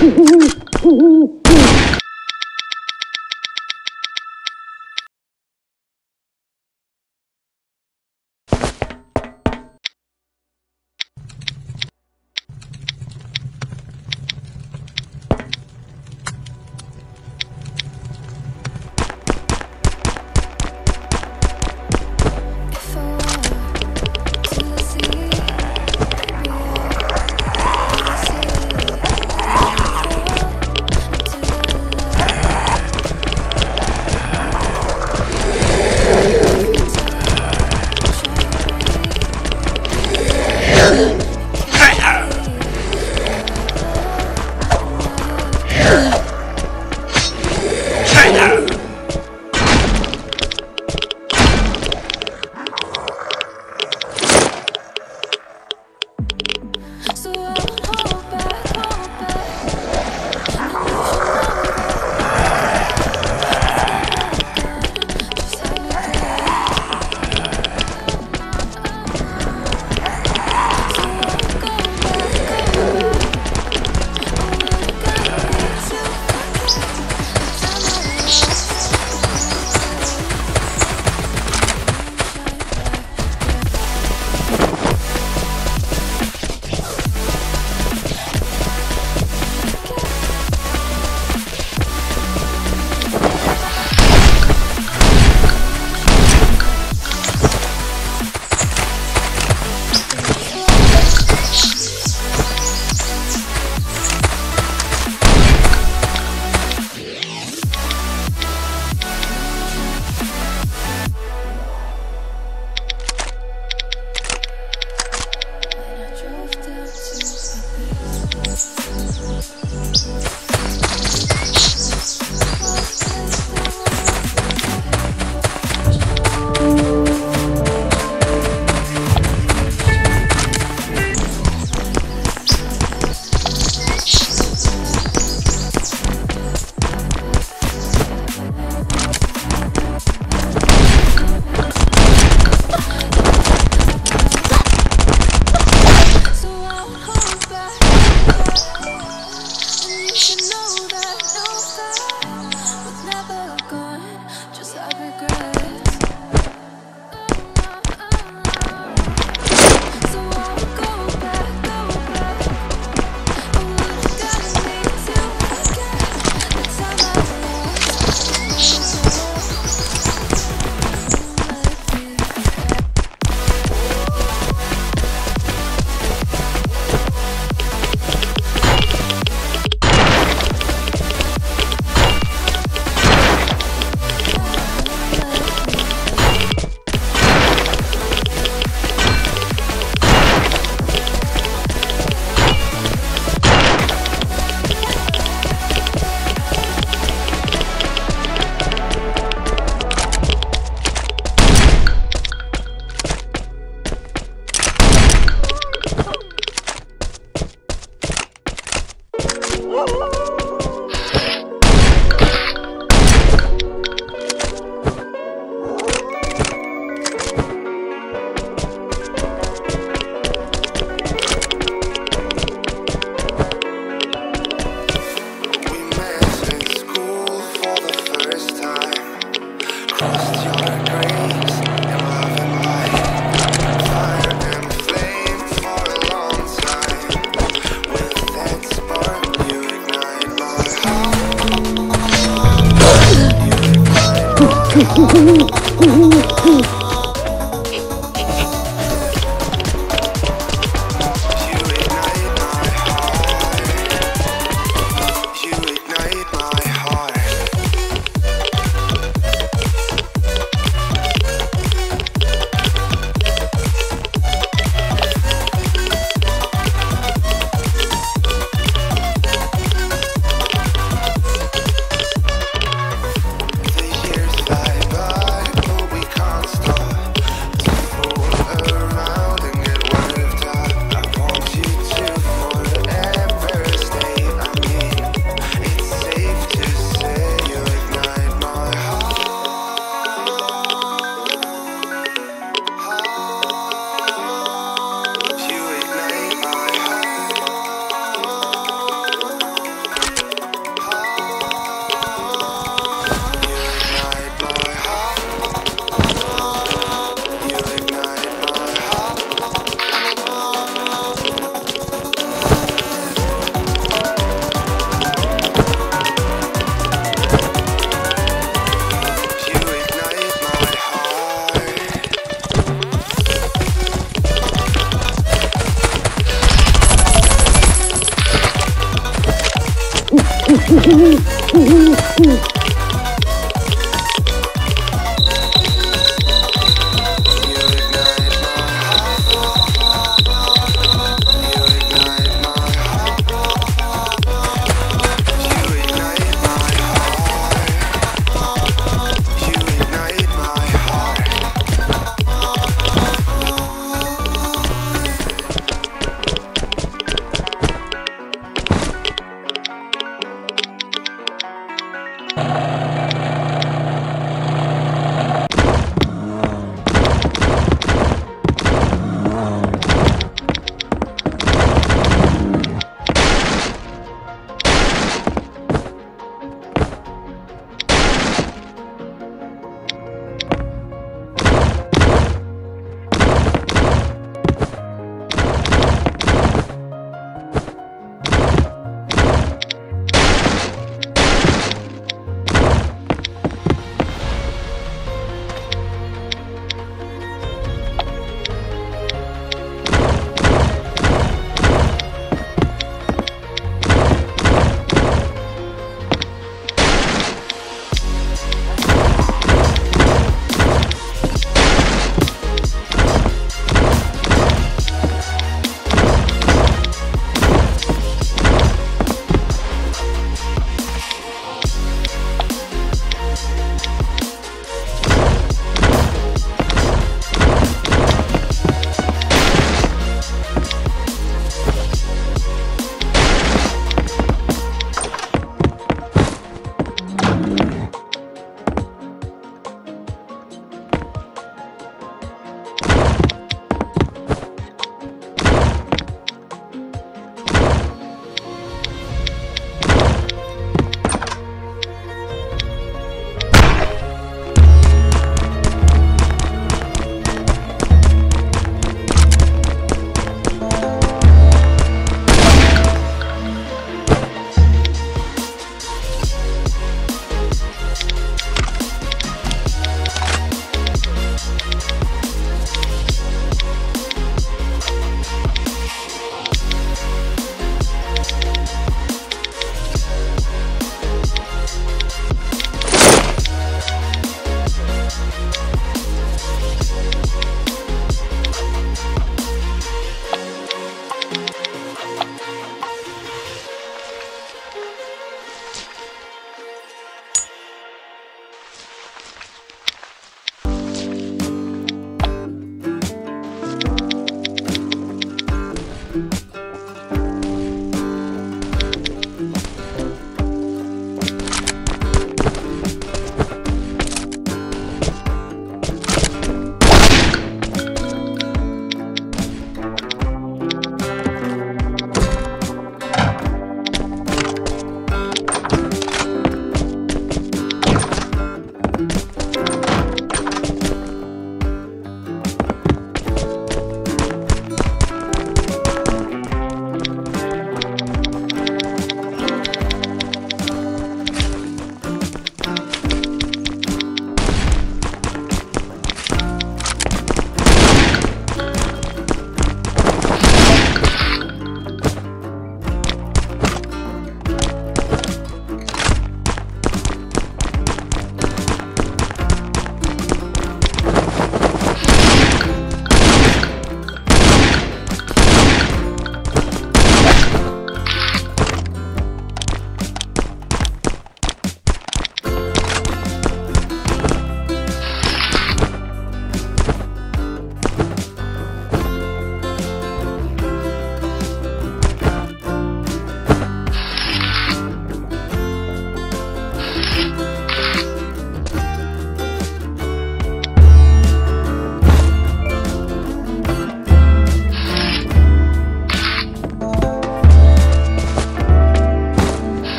Mm-hmm.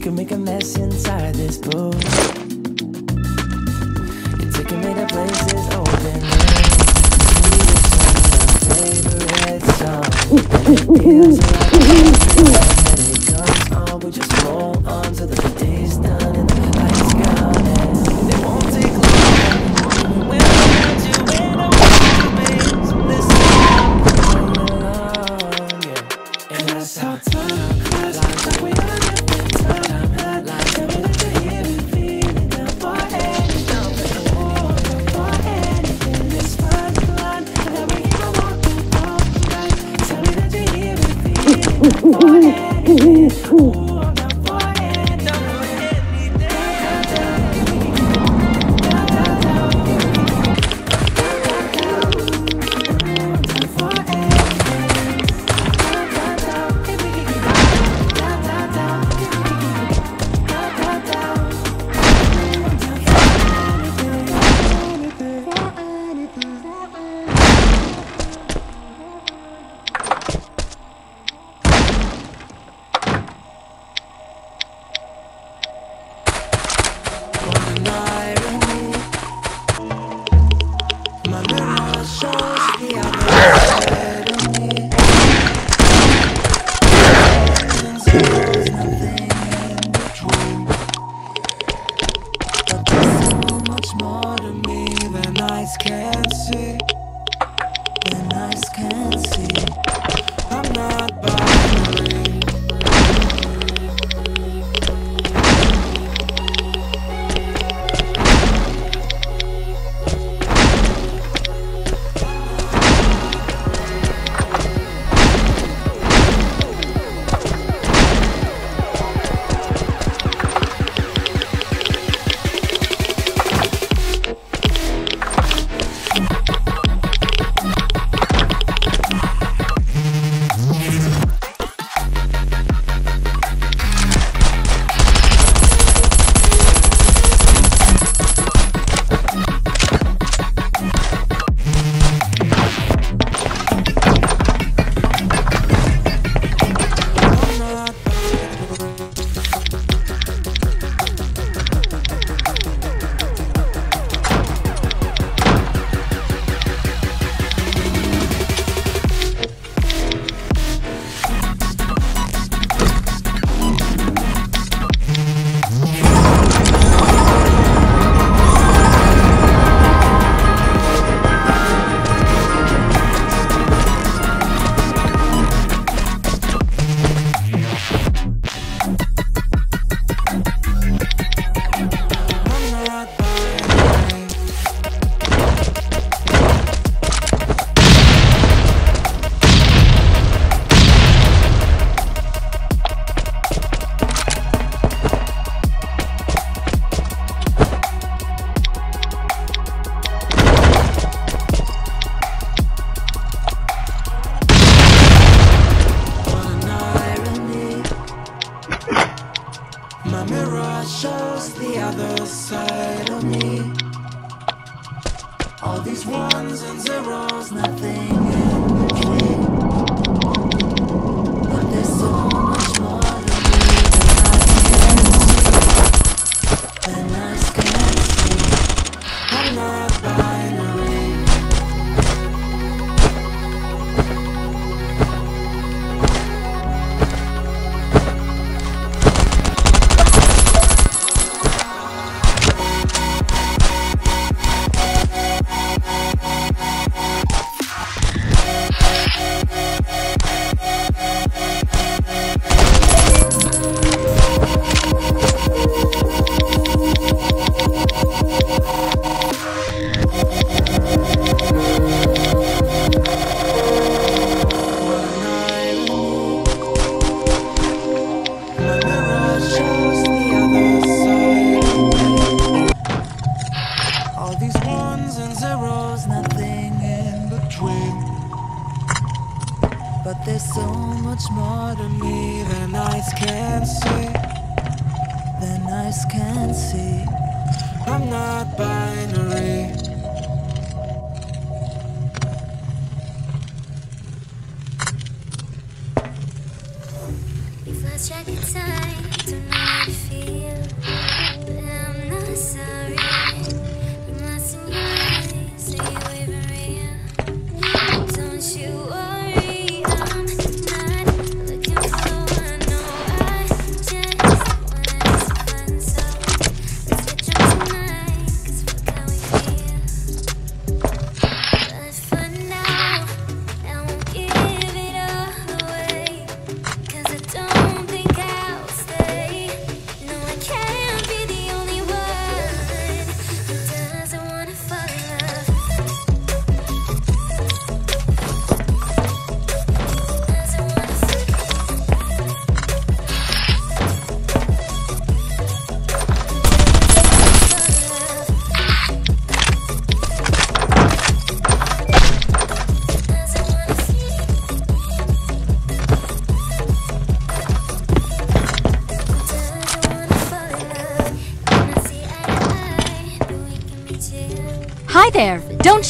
could make a mess inside this booth. You're taking me to places open. Favorite song, it feels like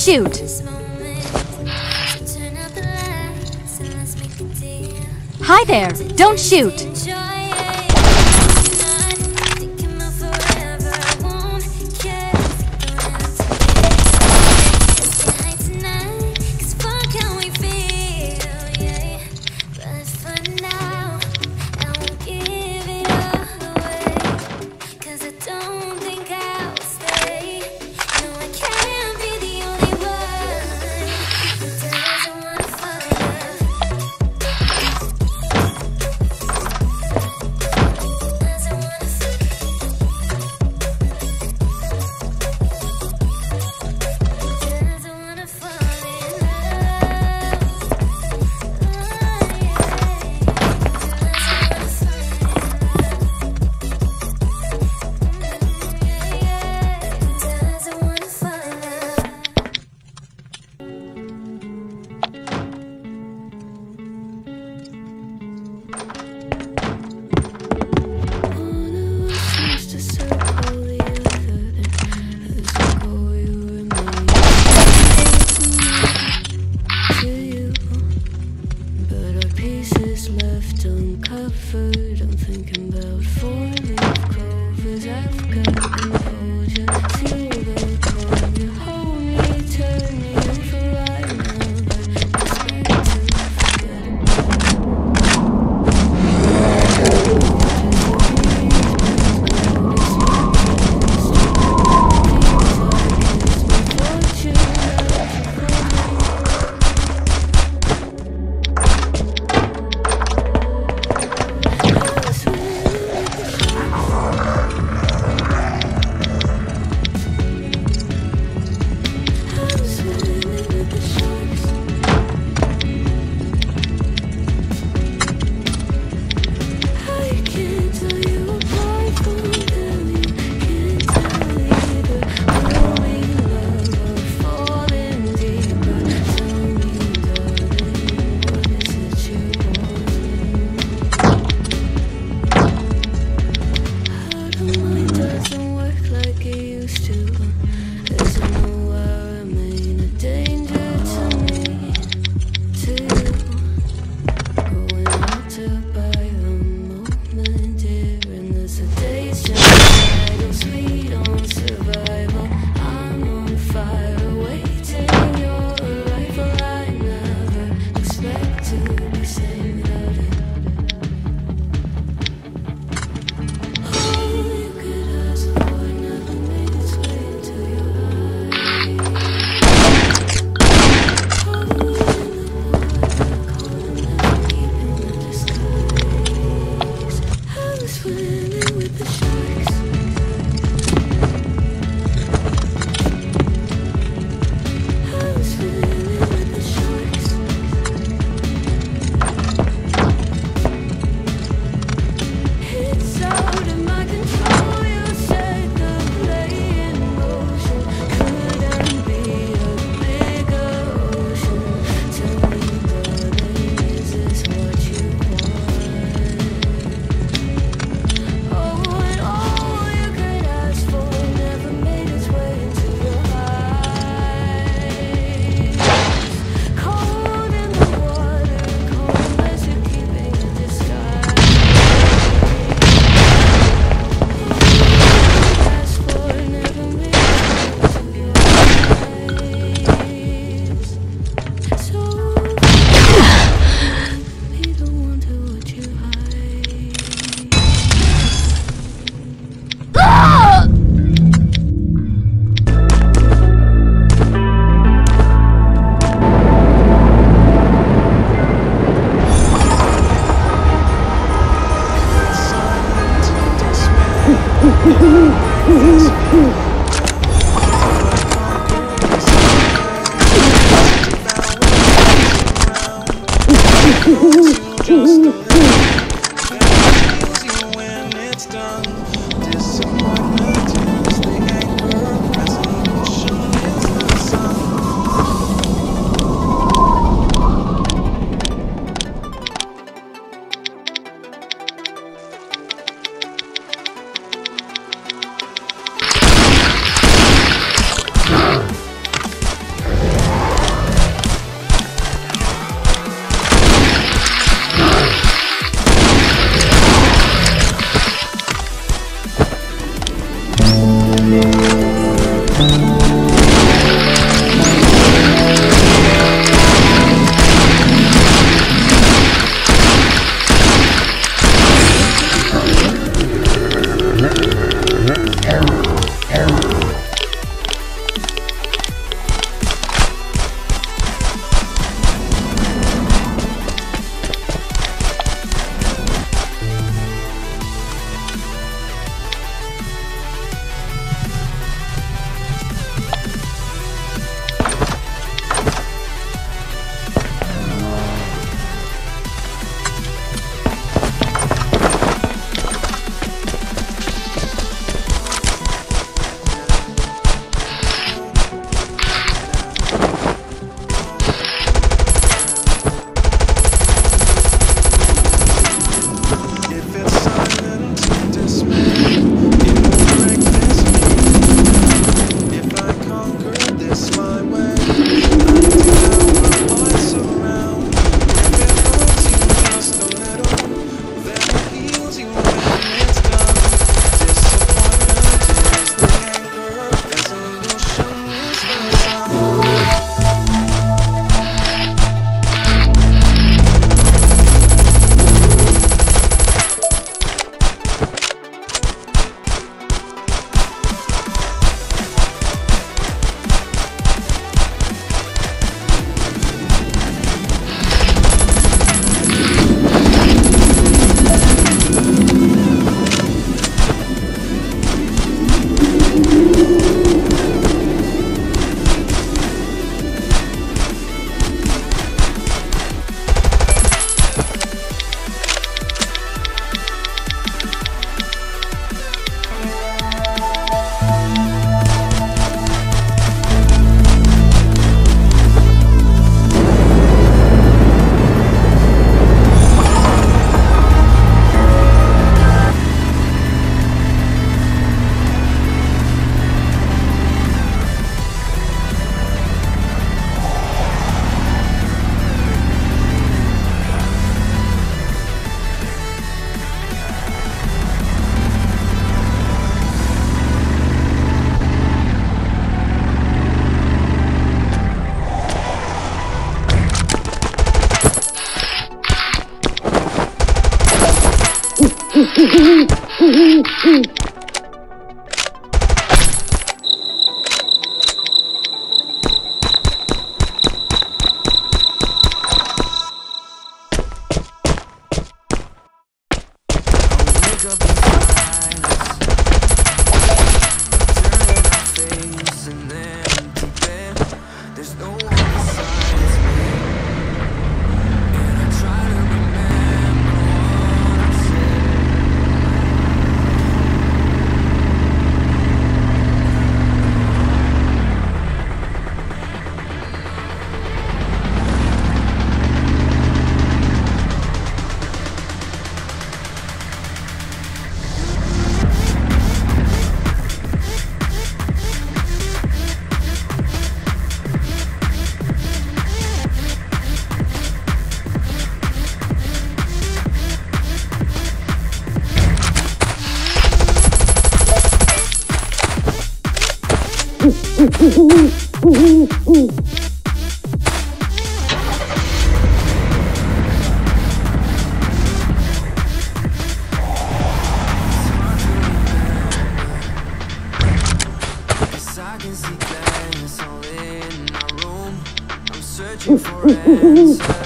deal. Hi there! Don't shoot!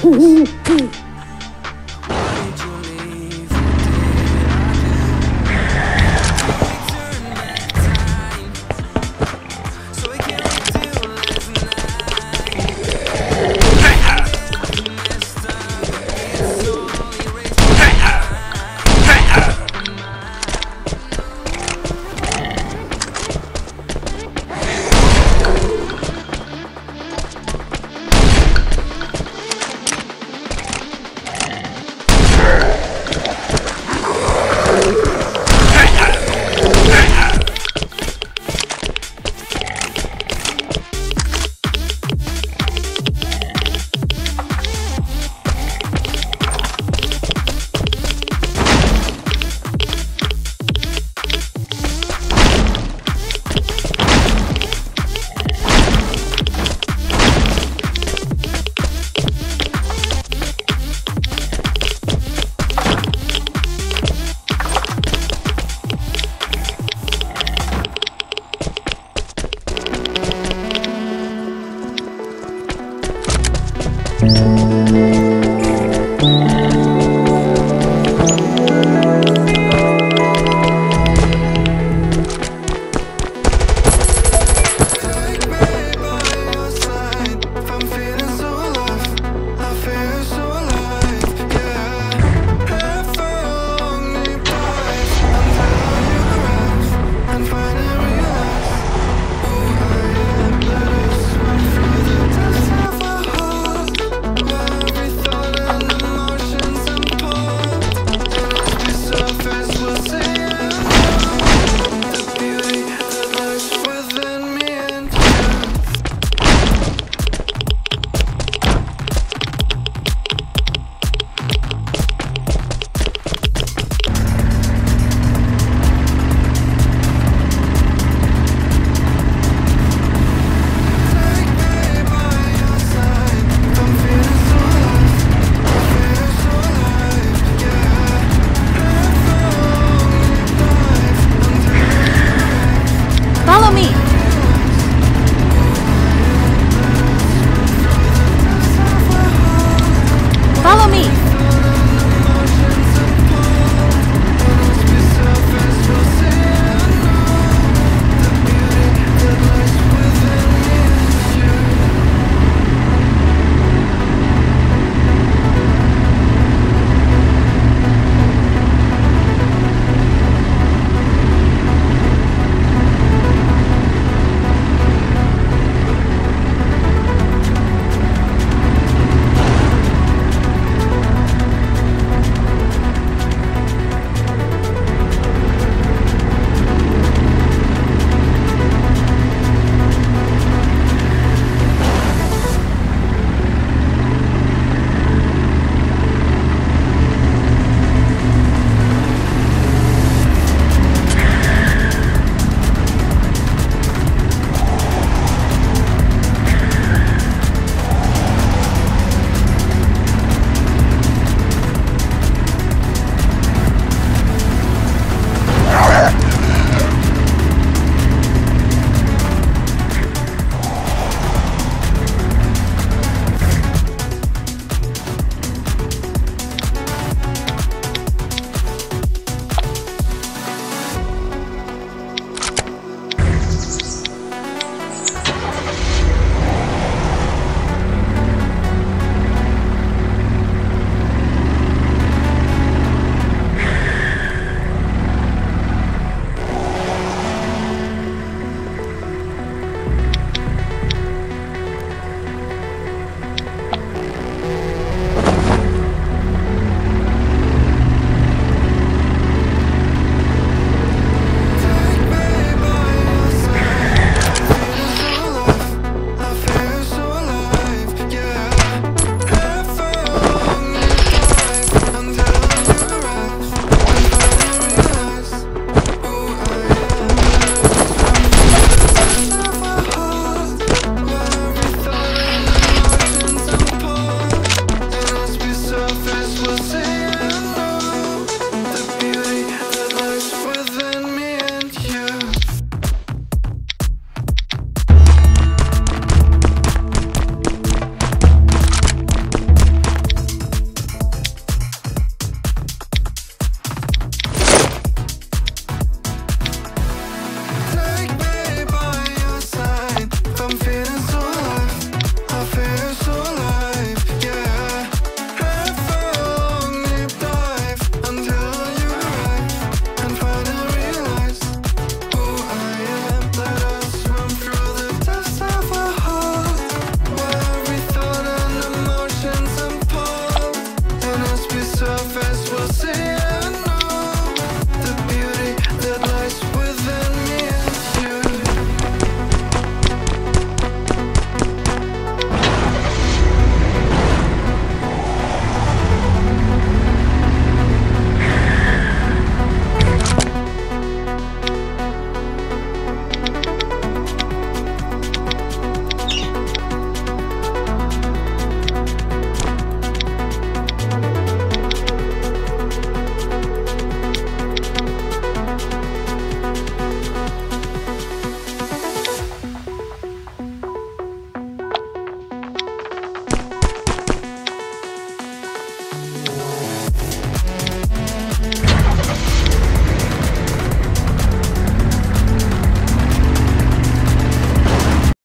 嗯嗯嗯